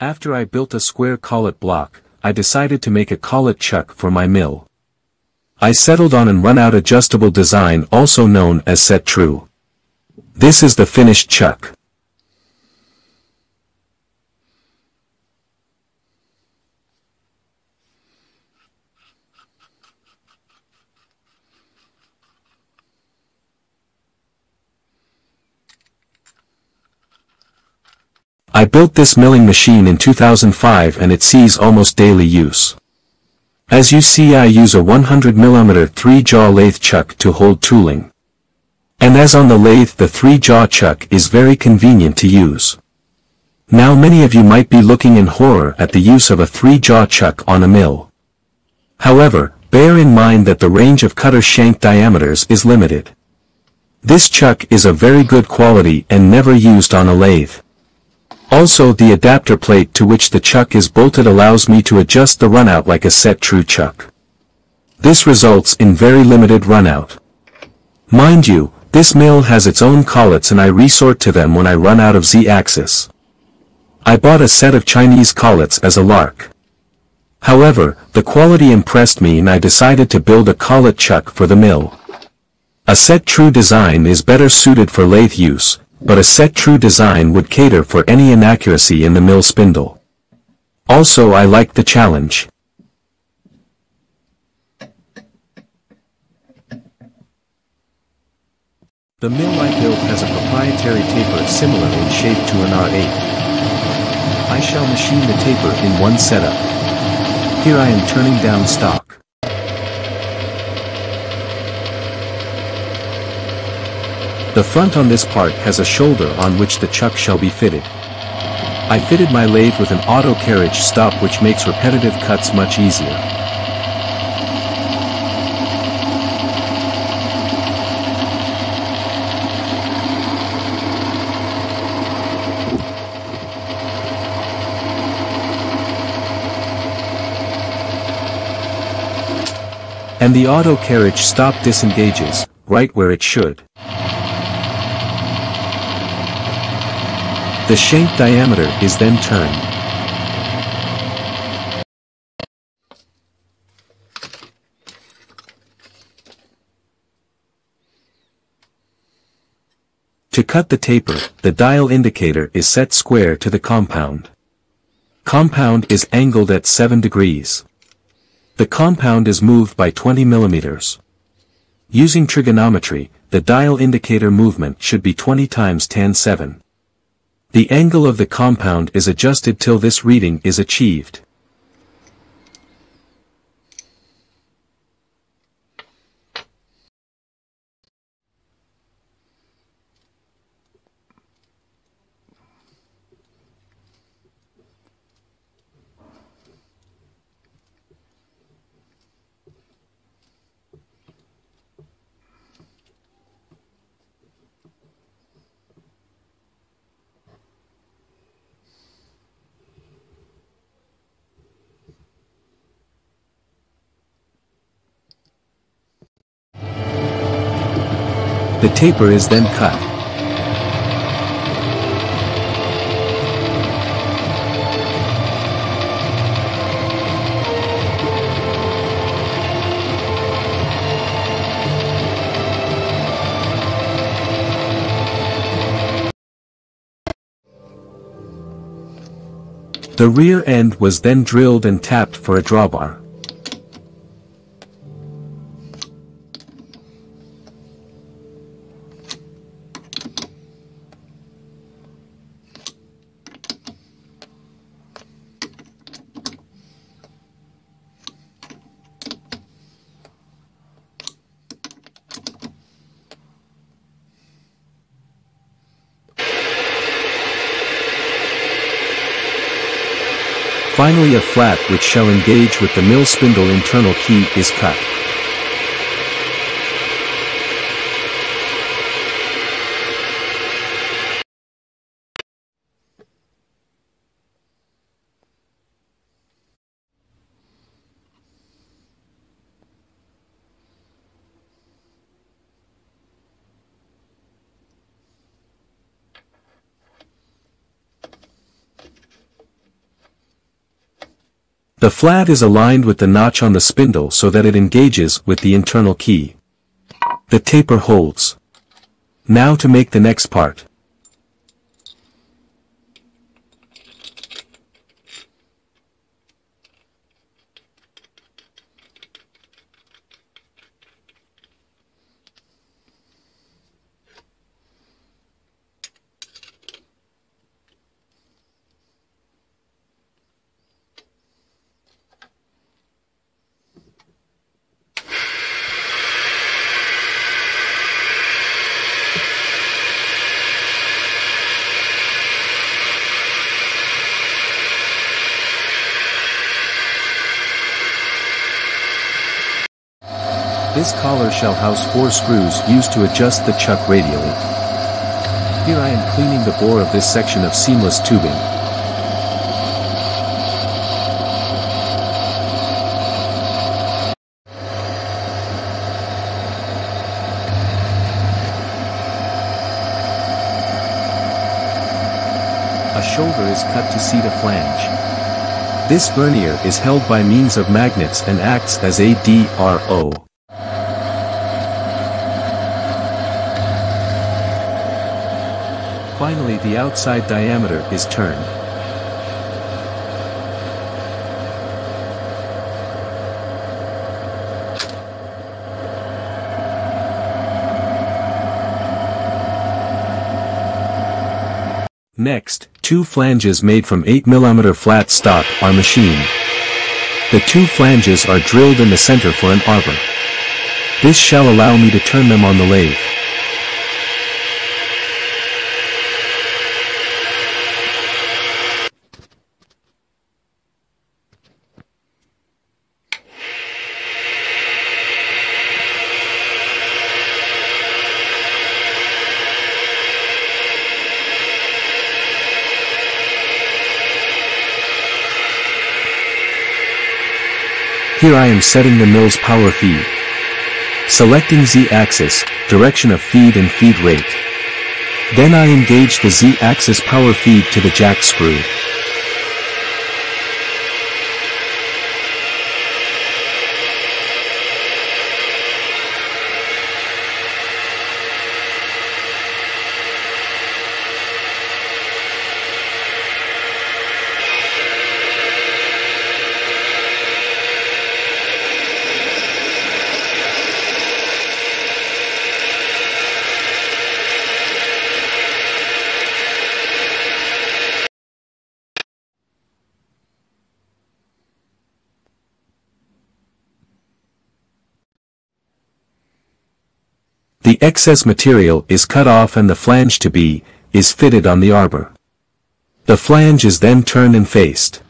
After I built a square collet block, I decided to make a collet chuck for my mill. I settled on an run-out adjustable design also known as set true. This is the finished chuck. I built this milling machine in 2005 and it sees almost daily use. As you see I use a 100mm 3-jaw lathe chuck to hold tooling. And as on the lathe the 3-jaw chuck is very convenient to use. Now many of you might be looking in horror at the use of a 3-jaw chuck on a mill. However, bear in mind that the range of cutter shank diameters is limited. This chuck is of very good quality and never used on a lathe. Also the adapter plate to which the chuck is bolted allows me to adjust the runout like a set true chuck. This results in very limited runout. Mind you, this mill has its own collets and I resort to them when I run out of Z-axis. I bought a set of Chinese collets as a lark. However, the quality impressed me and I decided to build a collet chuck for the mill. A set true design is better suited for lathe use, but a set true design would cater for any inaccuracy in the mill spindle. Also I like the challenge. The mill I built has a proprietary taper similar in shape to an R8. I shall machine the taper in one setup. Here I am turning down stock. The front on this part has a shoulder on which the chuck shall be fitted. I fitted my lathe with an auto carriage stop which makes repetitive cuts much easier. And the auto carriage stop disengages, right where it should. The shank diameter is then turned. To cut the taper, the dial indicator is set square to the compound. Compound is angled at 7 degrees. The compound is moved by 20 millimeters. Using trigonometry, the dial indicator movement should be 20 times tan 7. The angle of the compound is adjusted till this reading is achieved. The taper is then cut. The rear end was then drilled and tapped for a drawbar. Finally a flat which shall engage with the mill spindle internal key is cut. The flat is aligned with the notch on the spindle so that it engages with the internal key. The taper holds. Now to make the next part. This collar shall house four screws used to adjust the chuck radially. Here I am cleaning the bore of this section of seamless tubing. A shoulder is cut to seat a flange. This vernier is held by means of magnets and acts as a DRO. Finally the outside diameter is turned. Next, two flanges made from 8mm flat stock are machined. The two flanges are drilled in the center for an arbor. This shall allow me to turn them on the lathe. Here I am setting the mill's power feed. Selecting Z-axis, direction of feed and feed rate. Then I engage the Z-axis power feed to the jack screw. The excess material is cut off and the flange to be, is fitted on the arbor. The flange is then turned and faced.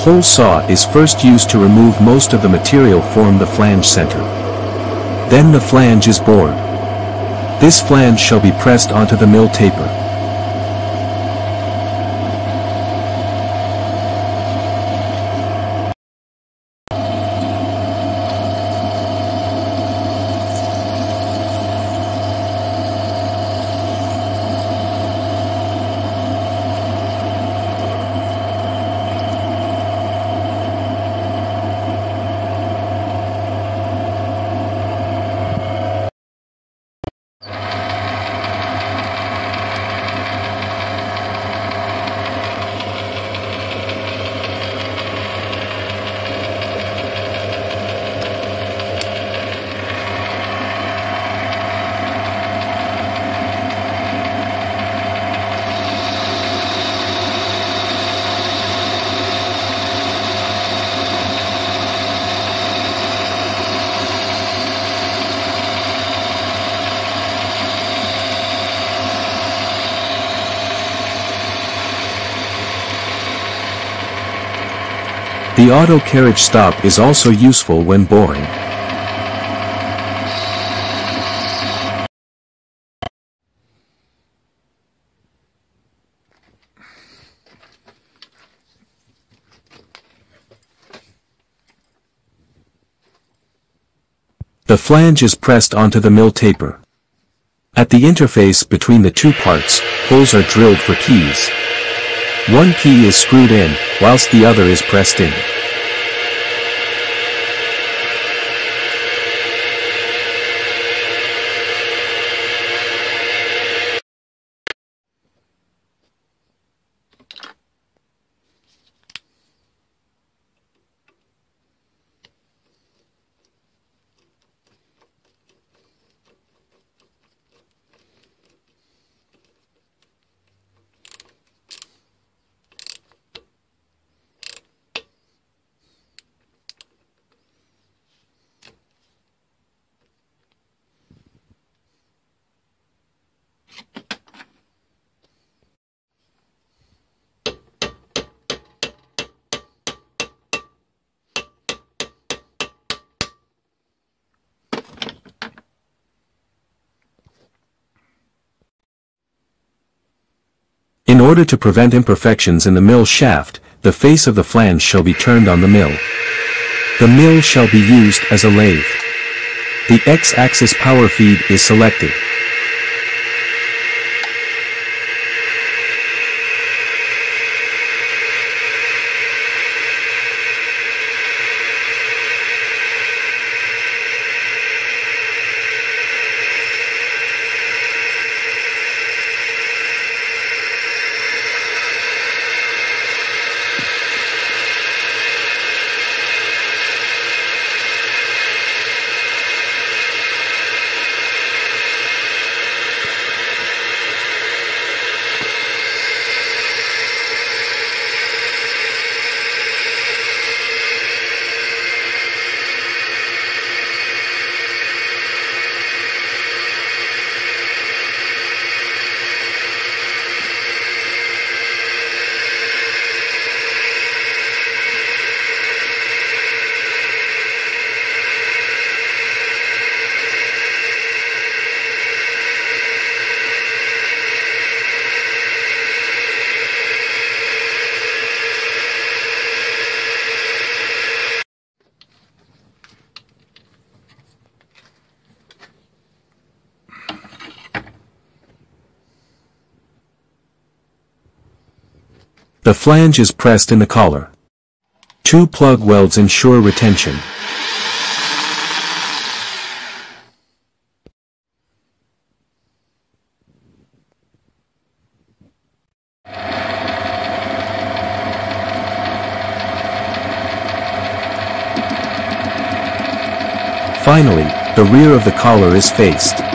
Hole saw is first used to remove most of the material form the flange center. Then the flange is bored. This flange shall be pressed onto the mill taper. The auto carriage stop is also useful when boring. The flange is pressed onto the mill taper. At the interface between the two parts, holes are drilled for keys. One key is screwed in, whilst the other is pressed in. In order to prevent imperfections in the mill shaft, the face of the flange shall be turned on the mill. The mill shall be used as a lathe. The X-axis power feed is selected. The flange is pressed in the collar. Two plug welds ensure retention. Finally, the rear of the collar is faced.